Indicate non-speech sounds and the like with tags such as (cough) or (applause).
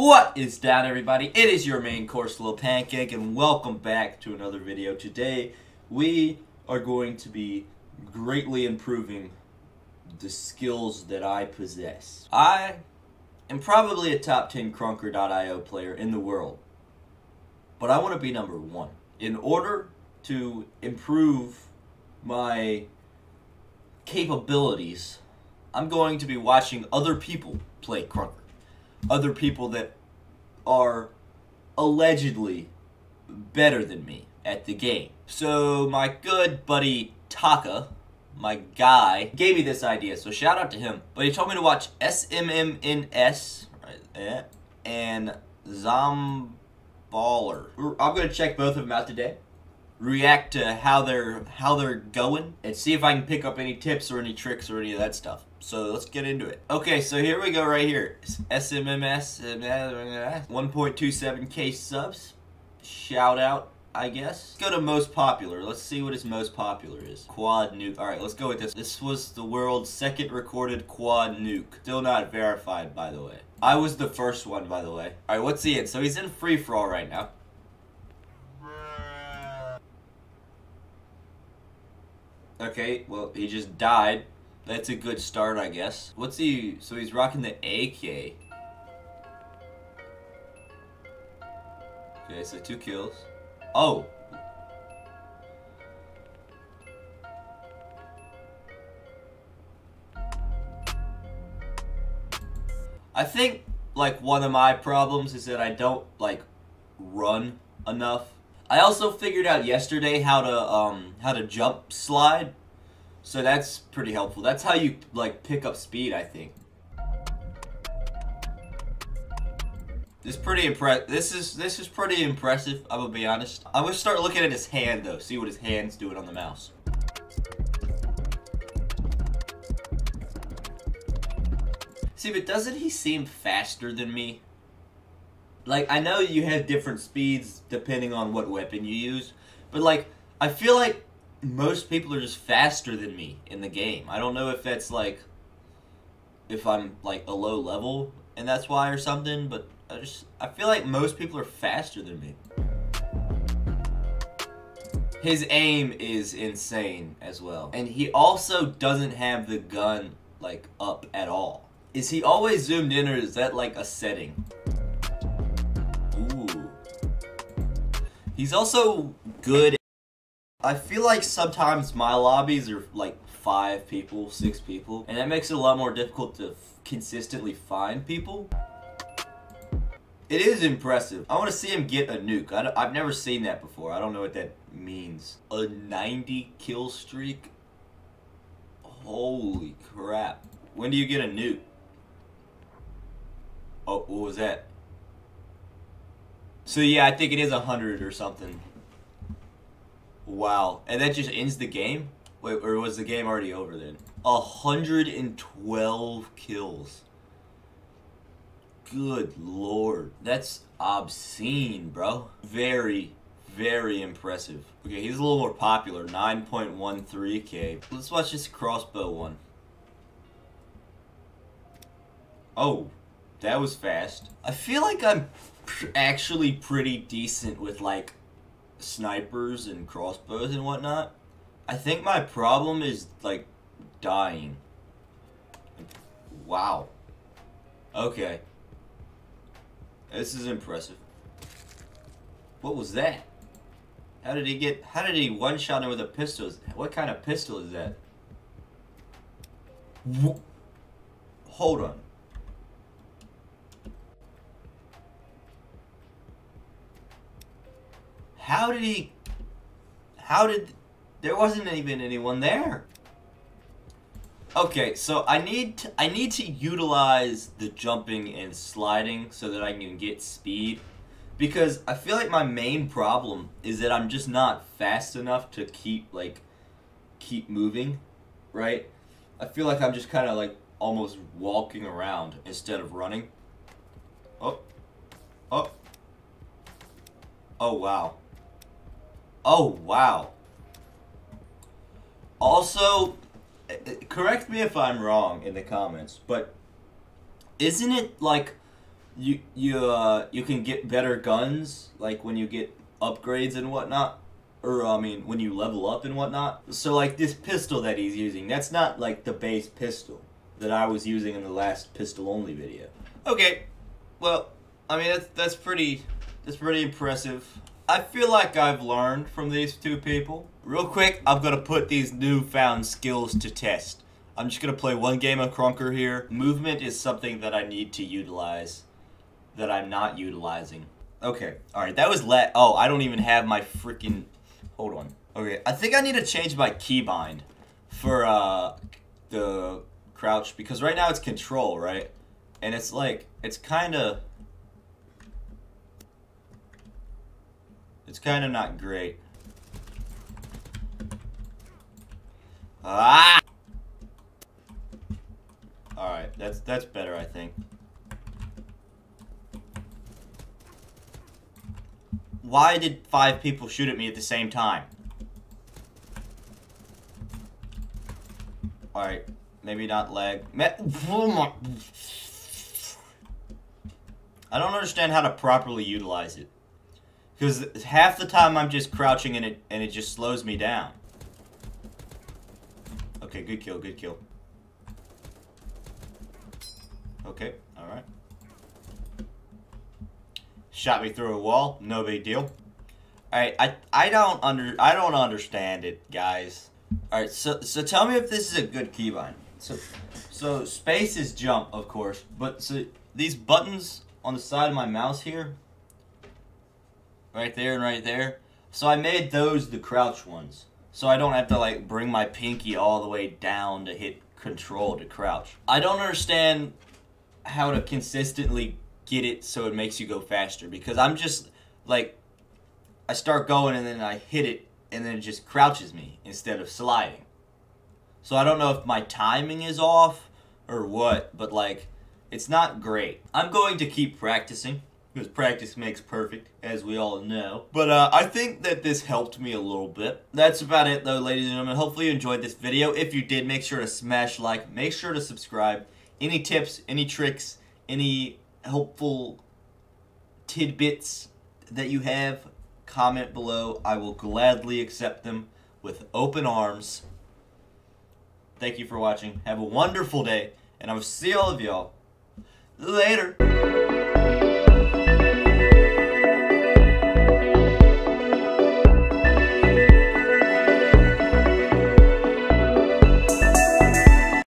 What is down everybody? It is your main course Little Pancake and welcome back to another video. Today we are going to be greatly improving the skills that I possess. I am probably a top 10 Krunker.io player in the world, but I want to be number one. In order to improve my capabilities, I'm going to be watching other people play Krunker other people that are allegedly better than me at the game. So my good buddy Taka, my guy, gave me this idea. So shout out to him. But he told me to watch SMMNS eh, and Zomballer. I'm gonna check both of them out today. React to how they're how they're going and see if I can pick up any tips or any tricks or any of that stuff. So let's get into it. Okay, so here we go right here. SMMS, 1.27k subs. Shout out, I guess. Let's go to most popular. Let's see what his most popular is. Quad nuke. Alright, let's go with this. This was the world's second recorded quad nuke. Still not verified, by the way. I was the first one, by the way. Alright, what's he in? So he's in free for all right now. Okay, well, he just died. That's a good start, I guess. What's he... So he's rocking the AK. Okay, so two kills. Oh! I think, like, one of my problems is that I don't, like, run enough. I also figured out yesterday how to, um, how to jump slide so that's pretty helpful. That's how you like pick up speed, I think. This is pretty impress. This is this is pretty impressive. I will be honest. I'm gonna start looking at his hand though. See what his hand's doing on the mouse. See, but doesn't he seem faster than me? Like, I know you have different speeds depending on what weapon you use, but like, I feel like most people are just faster than me in the game. I don't know if that's like if I'm like a low level and that's why or something, but I just I feel like most people are faster than me. His aim is insane as well. And he also doesn't have the gun like up at all. Is he always zoomed in or is that like a setting? He's also good I feel like sometimes my lobbies are like five people, six people, and that makes it a lot more difficult to consistently find people. It is impressive. I want to see him get a nuke. I have never seen that before. I don't know what that means. A 90 kill streak? Holy crap. When do you get a nuke? Oh, what was that? So yeah, I think it is a 100 or something. Wow. And that just ends the game? Wait, or was the game already over then? 112 kills. Good lord. That's obscene, bro. Very, very impressive. Okay, he's a little more popular. 9.13k. Let's watch this crossbow one. Oh, that was fast. I feel like I'm pr actually pretty decent with like snipers and crossbows and whatnot. I think my problem is like dying. Wow. Okay. This is impressive. What was that? How did he get, how did he one-shot him with a pistol? What kind of pistol is that? Hold on. How did he... How did... There wasn't even anyone there. Okay, so I need to, I need to utilize the jumping and sliding so that I can get speed because I feel like my main problem is that I'm just not fast enough to keep like keep moving, right? I feel like I'm just kind of like almost walking around instead of running. Oh. Oh. Oh wow. Oh, wow. Also, correct me if I'm wrong in the comments, but isn't it like you you uh you can get better guns like when you get upgrades and whatnot or I mean when you level up and whatnot. So like this pistol that he's using, that's not like the base pistol that I was using in the last pistol only video. Okay, well, I mean that's that's pretty that's pretty impressive. I feel like I've learned from these two people. Real quick, I'm gonna put these newfound skills to test. I'm just gonna play one game of Krunker here. Movement is something that I need to utilize that I'm not utilizing. Okay, alright, that was let. Oh, I don't even have my freaking. Hold on. Okay, I think I need to change my keybind for uh the crouch because right now it's control, right? And it's like it's kind of it's kind of not great. Ah! All right, that's that's better, I think. Why did five people shoot at me at the same time? Alright, maybe not lag. (laughs) I don't understand how to properly utilize it. Because half the time I'm just crouching and it, and it just slows me down. Okay, good kill, good kill. Okay, alright. Shot me through a wall, no big deal. Alright, I I don't under I don't understand it, guys. Alright, so so tell me if this is a good keybind. So so space is jump, of course, but so these buttons on the side of my mouse here, right there and right there. So I made those the crouch ones. So I don't have to like bring my pinky all the way down to hit control to crouch. I don't understand how to consistently get it so it makes you go faster because I'm just like I start going and then I hit it and then it just crouches me instead of sliding. So I don't know if my timing is off or what, but like it's not great. I'm going to keep practicing because practice makes perfect, as we all know. But uh, I think that this helped me a little bit. That's about it, though, ladies and gentlemen. Hopefully you enjoyed this video. If you did, make sure to smash like. Make sure to subscribe. Any tips, any tricks, any helpful tidbits that you have, comment below. I will gladly accept them with open arms. Thank you for watching. Have a wonderful day, and I will see all of y'all later.